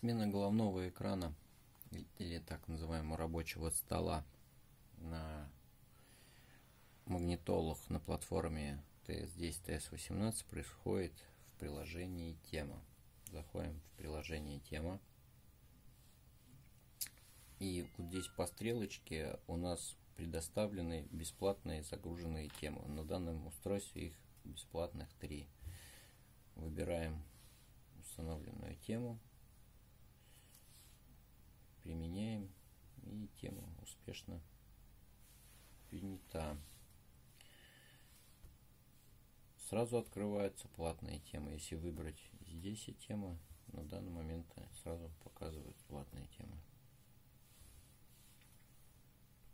Смена головного экрана или так называемого рабочего стола на магнитолах на платформе TS10, TS18 происходит в приложении тема. Заходим в приложение тема. И вот здесь по стрелочке у нас предоставлены бесплатные загруженные темы. На данном устройстве их бесплатных три. Выбираем установленную тему, применяем и тема успешно принята. Сразу открываются платные темы. Если выбрать здесь и тема, на данный момент сразу темы.